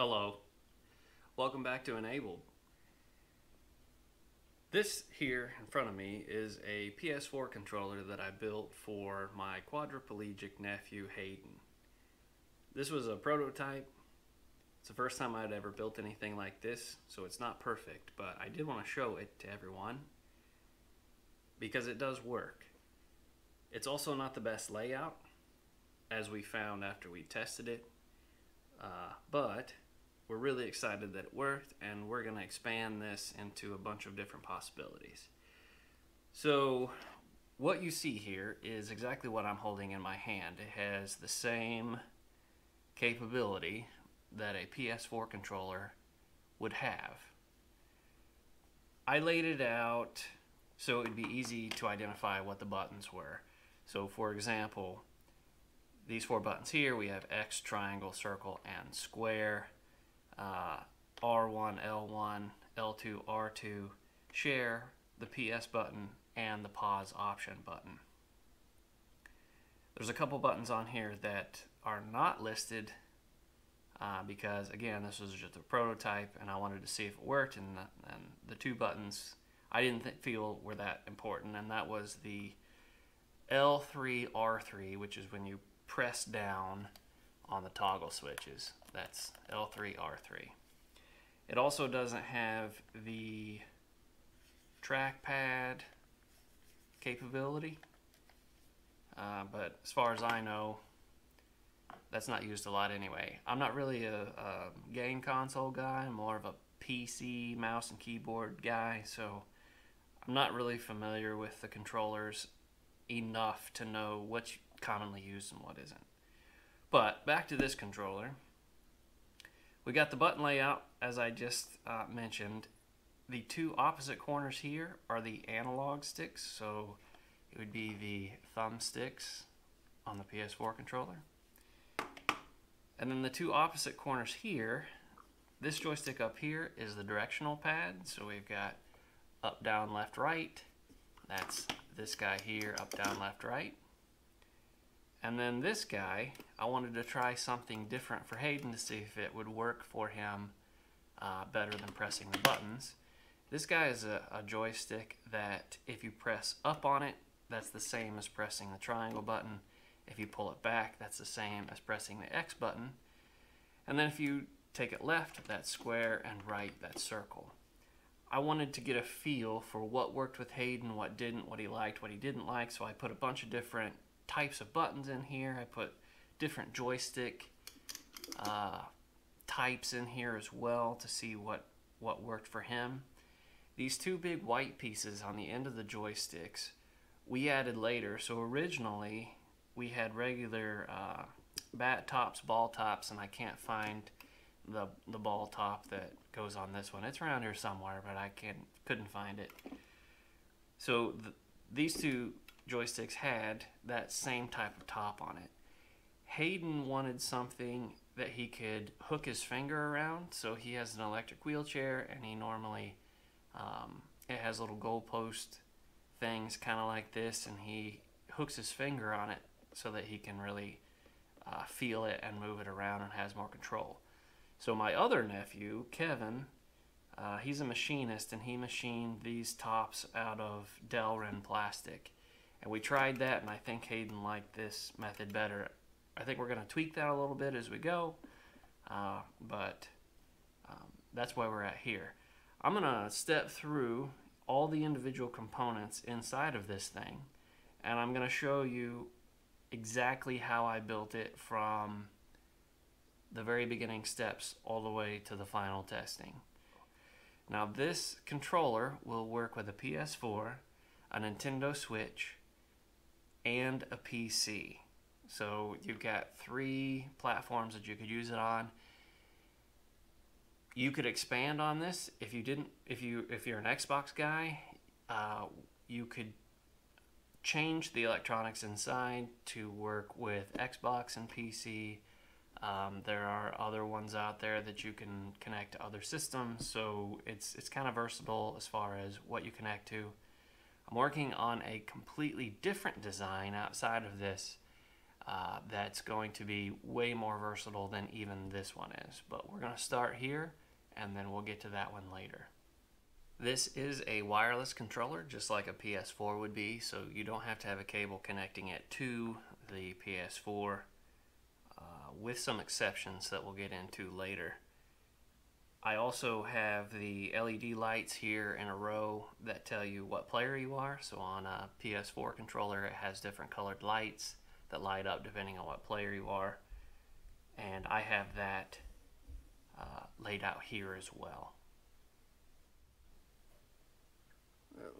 Hello. Welcome back to Enabled. This here in front of me is a PS4 controller that I built for my quadriplegic nephew Hayden. This was a prototype. It's the first time I'd ever built anything like this, so it's not perfect, but I did want to show it to everyone because it does work. It's also not the best layout, as we found after we tested it, uh, but we're really excited that it worked and we're going to expand this into a bunch of different possibilities. So what you see here is exactly what I'm holding in my hand. It has the same capability that a PS4 controller would have. I laid it out so it would be easy to identify what the buttons were. So for example, these four buttons here, we have X, triangle, circle, and square uh, R1, L1, L2, R2, share, the PS button, and the pause option button. There's a couple buttons on here that are not listed uh, because again this was just a prototype and I wanted to see if it worked and the, and the two buttons I didn't feel were that important and that was the L3 R3 which is when you press down on the toggle switches. That's L3, R3. It also doesn't have the trackpad capability, uh, but as far as I know, that's not used a lot anyway. I'm not really a, a game console guy, I'm more of a PC mouse and keyboard guy, so I'm not really familiar with the controllers enough to know what's commonly used and what isn't. But back to this controller. We got the button layout as I just uh, mentioned. The two opposite corners here are the analog sticks, so it would be the thumb sticks on the PS4 controller. And then the two opposite corners here, this joystick up here is the directional pad. So we've got up, down, left, right. That's this guy here, up, down, left, right. And then this guy, I wanted to try something different for Hayden to see if it would work for him uh, better than pressing the buttons. This guy is a, a, joystick that if you press up on it, that's the same as pressing the triangle button. If you pull it back, that's the same as pressing the X button. And then if you take it left, that's square, and right, that's circle. I wanted to get a feel for what worked with Hayden, what didn't, what he liked, what he didn't like, so I put a bunch of different types of buttons in here. I put different joystick uh, types in here as well to see what, what worked for him. These two big white pieces on the end of the joysticks we added later. So originally we had regular uh, bat tops, ball tops, and I can't find the the ball top that goes on this one. It's around here somewhere, but I can't couldn't find it. So the, these two joysticks had that same type of top on it. Hayden wanted something that he could hook his finger around, so he has an electric wheelchair, and he normally um, it has little goalpost things kind of like this, and he hooks his finger on it so that he can really uh, feel it and move it around and has more control. So my other nephew, Kevin, uh, he's a machinist, and he machined these tops out of Delrin plastic. And we tried that, and I think Hayden liked this method better. I think we're going to tweak that a little bit as we go, uh, but um, that's why we're at here. I'm going to step through all the individual components inside of this thing, and I'm going to show you exactly how I built it from the very beginning steps all the way to the final testing. Now this controller will work with a PS4, a Nintendo Switch, and a PC. So you've got three platforms that you could use it on. You could expand on this if you didn't. If you if you're an Xbox guy, uh, you could change the electronics inside to work with Xbox and PC. Um, there are other ones out there that you can connect to other systems, so it's it's kind of versatile as far as what you connect to. I'm working on a completely different design outside of this uh, that's going to be way more versatile than even this one is. But we're going to start here and then we'll get to that one later. This is a wireless controller just like a PS4 would be so you don't have to have a cable connecting it to the PS4 uh, with some exceptions that we'll get into later. I also have the LED lights here in a row that tell you what player you are. So on a PS4 controller, it has different colored lights that light up depending on what player you are. And I have that uh, laid out here as well.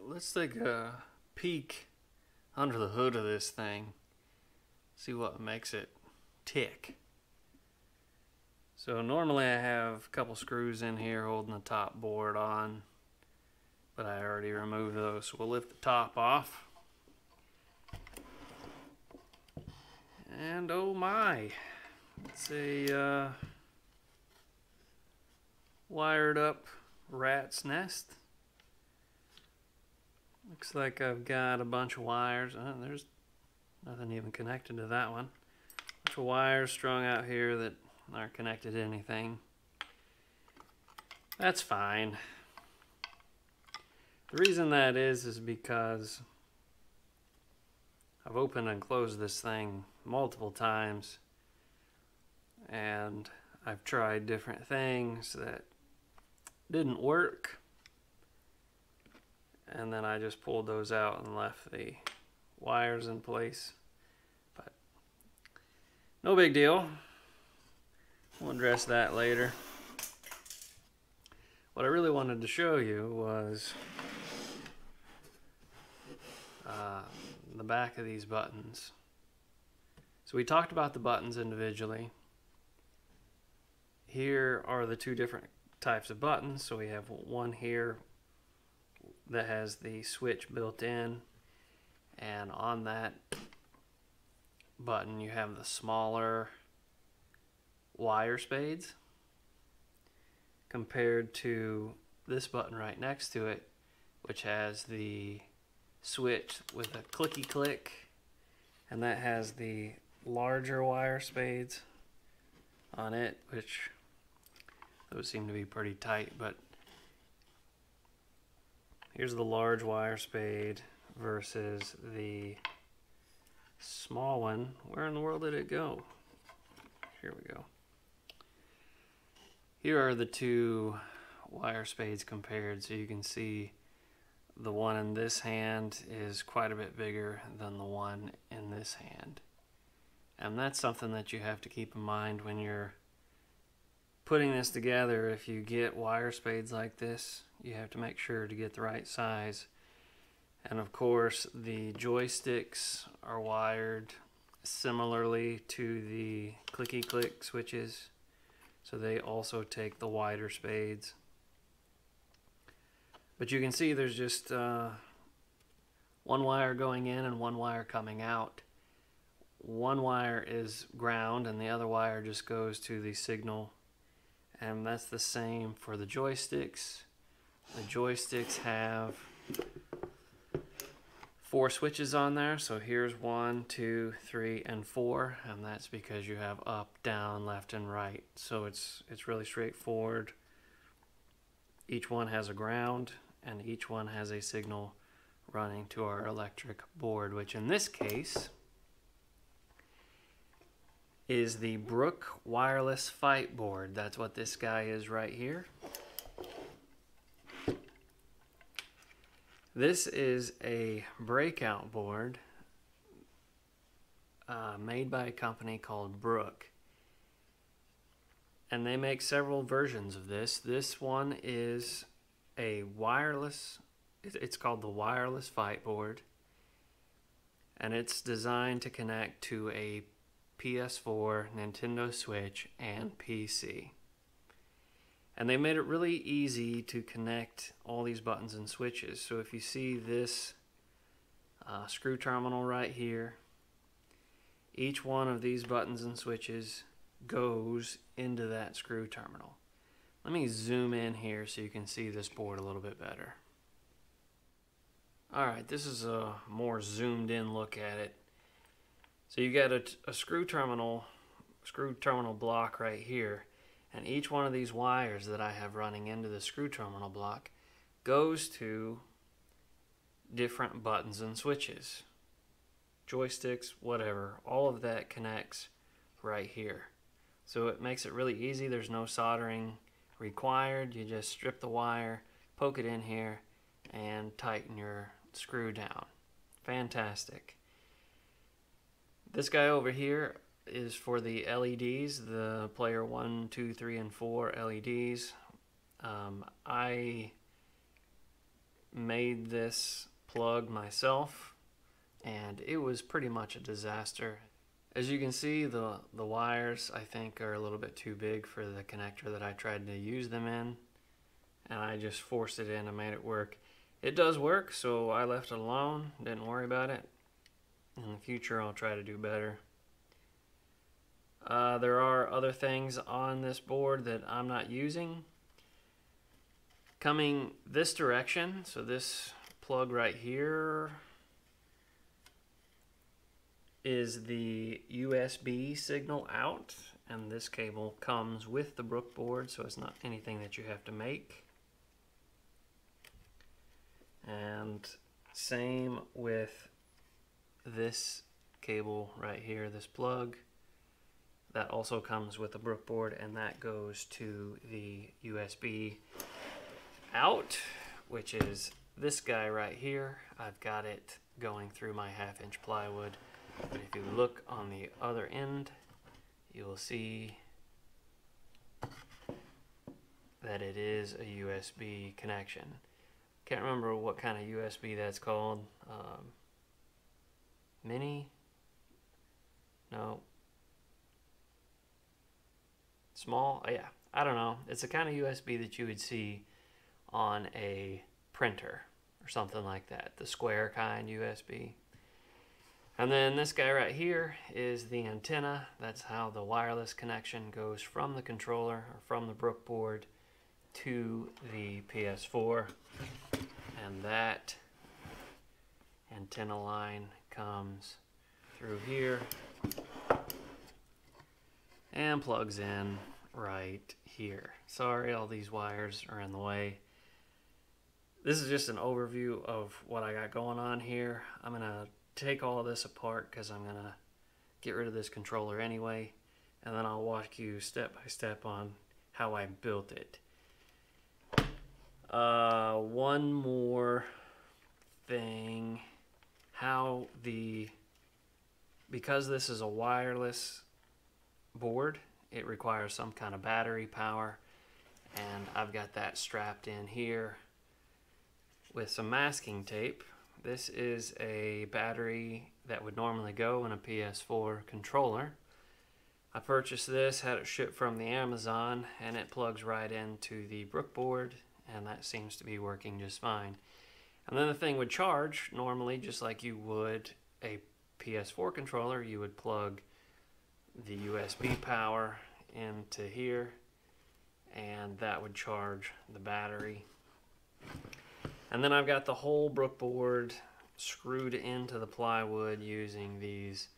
Let's take a peek under the hood of this thing. See what makes it tick. So normally I have a couple screws in here holding the top board on, but I already removed those. So we'll lift the top off. And oh my, it's a uh, wired up rat's nest. Looks like I've got a bunch of wires. Uh, there's nothing even connected to that one. A Bunch of wires strung out here that aren't connected to anything. That's fine. The reason that is is because I've opened and closed this thing multiple times and I've tried different things that didn't work and then I just pulled those out and left the wires in place but no big deal We'll address that later. What I really wanted to show you was uh, the back of these buttons. So we talked about the buttons individually. Here are the two different types of buttons. So we have one here that has the switch built in and on that button you have the smaller wire spades compared to this button right next to it which has the switch with a clicky click and that has the larger wire spades on it which those seem to be pretty tight but here's the large wire spade versus the small one. Where in the world did it go? Here we go here are the two wire spades compared so you can see the one in this hand is quite a bit bigger than the one in this hand. And that's something that you have to keep in mind when you're putting this together. If you get wire spades like this, you have to make sure to get the right size. And of course, the joysticks are wired similarly to the clicky click switches. So they also take the wider spades. But you can see there's just uh, one wire going in and one wire coming out. One wire is ground and the other wire just goes to the signal. And that's the same for the joysticks. The joysticks have four switches on there. So here's one, two, three, and four, and that's because you have up, down, left, and right. So it's it's really straightforward. Each one has a ground, and each one has a signal running to our electric board, which in this case is the Brook Wireless Fight Board. That's what this guy is right here. This is a breakout board uh, made by a company called Brook. And they make several versions of this. This one is a wireless, it's called the Wireless Fight Board. And it's designed to connect to a PS4, Nintendo Switch, and PC. And they made it really easy to connect all these buttons and switches. So if you see this uh, screw terminal right here, each one of these buttons and switches goes into that screw terminal. Let me zoom in here so you can see this board a little bit better. Alright, this is a more zoomed in look at it. So you got a, a screw terminal, screw terminal block right here, and each one of these wires that I have running into the screw terminal block goes to different buttons and switches, joysticks, whatever. All of that connects right here. So it makes it really easy. There's no soldering required. You just strip the wire, poke it in here, and tighten your screw down. Fantastic. This guy over here is for the LEDs, the player one, two, three, and 4 LEDs. Um, I made this plug myself and it was pretty much a disaster. As you can see, the, the wires I think are a little bit too big for the connector that I tried to use them in. And I just forced it in and made it work. It does work, so I left it alone, didn't worry about it. In the future, I'll try to do better. Uh, there are other things on this board that I'm not using. Coming this direction, so this plug right here is the USB signal out and this cable comes with the Brook board so it's not anything that you have to make and same with this cable right here this plug that also comes with the Brook board and that goes to the USB out which is this guy right here I've got it going through my half inch plywood but if you look on the other end, you will see that it is a USB connection. Can't remember what kind of USB that's called. Um, mini? No. Small? Oh, yeah. I don't know. It's the kind of USB that you would see on a printer or something like that. The square kind USB. And then this guy right here is the antenna. That's how the wireless connection goes from the controller or from the Brook board to the PS4. And that antenna line comes through here and plugs in right here. Sorry, all these wires are in the way. This is just an overview of what I got going on here. I'm to take all this apart because I'm gonna get rid of this controller anyway and then I'll walk you step by step on how I built it. Uh, one more thing, how the, because this is a wireless board, it requires some kind of battery power and I've got that strapped in here with some masking tape this is a battery that would normally go in a PS4 controller. I purchased this, had it shipped from the Amazon, and it plugs right into the Brook board, and that seems to be working just fine. And then the thing would charge normally, just like you would a PS4 controller. You would plug the USB power into here, and that would charge the battery. And then I've got the whole Brook board screwed into the plywood using these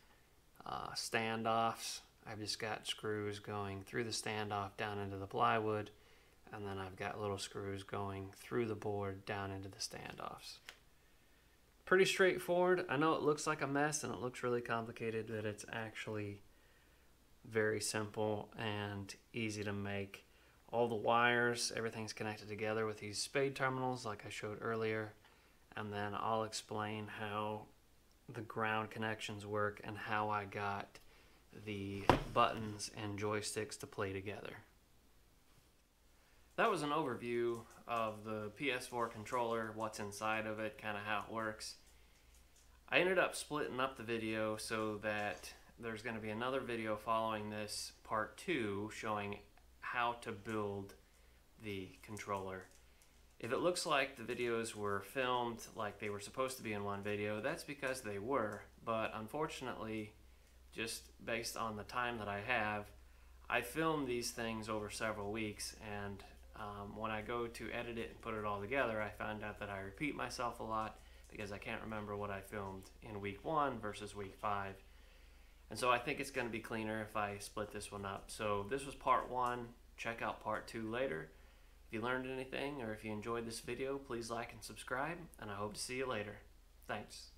uh, standoffs. I've just got screws going through the standoff down into the plywood and then I've got little screws going through the board down into the standoffs. Pretty straightforward. I know it looks like a mess and it looks really complicated, but it's actually very simple and easy to make all the wires, everything's connected together with these spade terminals like I showed earlier. And then I'll explain how the ground connections work and how I got the buttons and joysticks to play together. That was an overview of the PS4 controller, what's inside of it, kind of how it works. I ended up splitting up the video so that there's going to be another video following this part 2 showing how to build the controller. If it looks like the videos were filmed like they were supposed to be in one video, that's because they were, but unfortunately, just based on the time that I have, I filmed these things over several weeks, and um, when I go to edit it and put it all together, I find out that I repeat myself a lot because I can't remember what I filmed in week one versus week five. And so I think it's going to be cleaner if I split this one up. So this was part one. Check out part two later. If you learned anything or if you enjoyed this video, please like and subscribe, and I hope to see you later. Thanks.